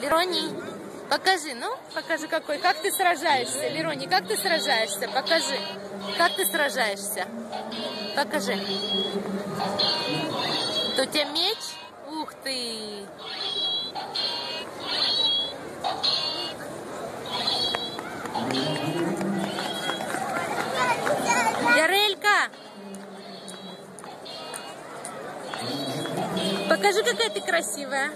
Лерони, покажи, ну, покажи какой. Как ты сражаешься, Лерони, как ты сражаешься? Покажи. Как ты сражаешься? Покажи. Это у тебя меч? Ух ты! Покажи, какая ты красивая.